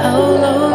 Oh, How long?